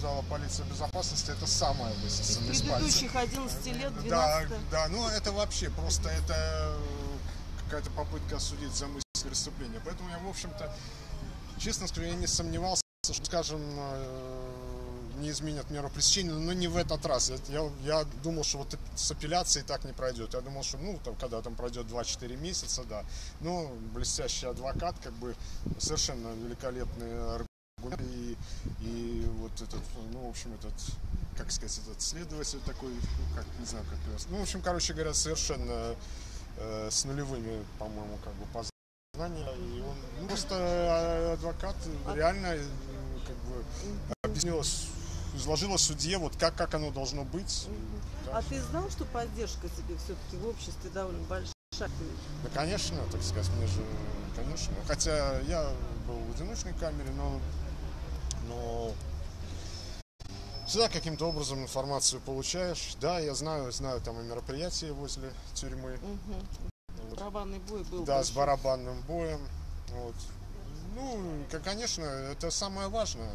утверждала полиция безопасности, это самое высосанное из. Предыдущих 11 лет, 12 Да, да, ну это вообще просто это э, какая-то попытка осудить за мысль преступления. Поэтому я, в общем-то, честно скажу, я не сомневался, что, скажем, э, не изменят меру пресечения, но не в этот раз. Я, я думал, что вот с апелляцией так не пройдет. Я думал, что, ну, там, когда там пройдет 2-4 месяца, да. Ну, блестящий адвокат, как бы, совершенно великолепный. И, и вот этот, ну, в общем, этот, как сказать, этот следователь такой, ну, как, не знаю, как его... Ну, в общем, короче говоря, совершенно э, с нулевыми, по-моему, как бы, познания. И он ну, просто э, адвокат реально э, как бы объяснил изложила судье, вот как, как оно должно быть. Да. А ты знал, что поддержка тебе все-таки в обществе довольно большая? Да, конечно, так сказать, мне же, конечно. Хотя я был в одиночной камере, но, но всегда каким-то образом информацию получаешь. Да, я знаю, знаю там и мероприятия возле тюрьмы. Угу. Вот. Барабанный бой был. Да, большой. с барабанным боем. Вот. Ну, конечно, это самое важное.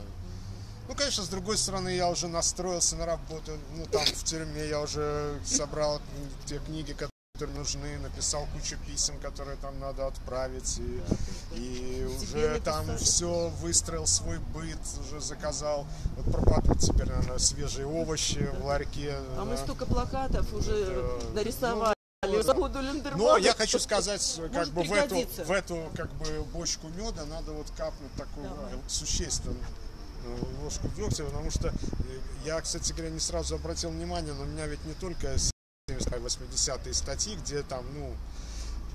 Ну, конечно, с другой стороны, я уже настроился на работу. Ну, там в тюрьме я уже собрал те книги, которые нужны, написал кучу писем, которые там надо отправить. И, и уже там все выстроил свой быт, уже заказал. Вот пропадут теперь, наверное, свежие овощи в ларьке. А да. мы столько плакатов уже да. нарисовали. Ну, Но я хочу сказать, как бы в эту, в эту как бы бочку меда надо вот капнуть такую Давай. существенную ложку дегтя, потому что я, кстати говоря, не сразу обратил внимание, но меня ведь не только 70-80-е статьи, где там, ну,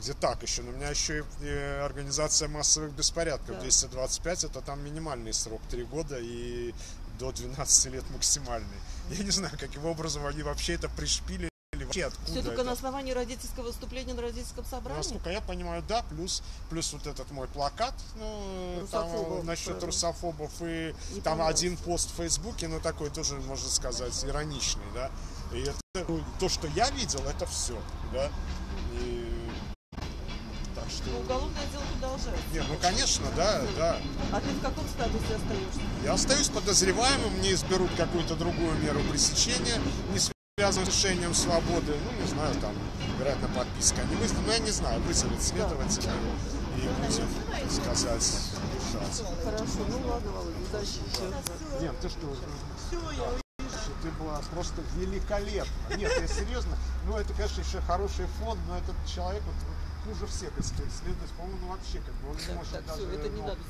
где так еще, но у меня еще и организация массовых беспорядков да. 225, это там минимальный срок 3 года и до 12 лет максимальный. Я не знаю, каким образом они вообще это пришпили вообще откуда Все только это? на основании родительского выступления на родительском собрании? Насколько я понимаю, да, плюс, плюс вот этот мой плакат ну, там, насчет русофобов и Не там один пост в Фейсбуке, ну такой тоже, можно сказать, ироничный, да. И это, ну, то, что я видел, это все, да. И так что... Но уголовное дело продолжается. Нет, ну конечно, да, да. А ты в каком статусе остаешься? Я остаюсь подозреваемым, мне изберут какую-то другую меру пресечения, не связан с лишением свободы, ну, не знаю, там, вероятно, подписка не выставит, но я не знаю, вызовет следователя и будем, сказать. Хорошо, ну ладно, Володя, удачи. Нет, ты что, все, я ты была просто великолепна. Нет, я серьезно, ну это, конечно, еще хороший фон, но этот человек вот, вот хуже всех из следователей, по-моему, ну, вообще как бы он не может так, даже... Все, это не ну, надо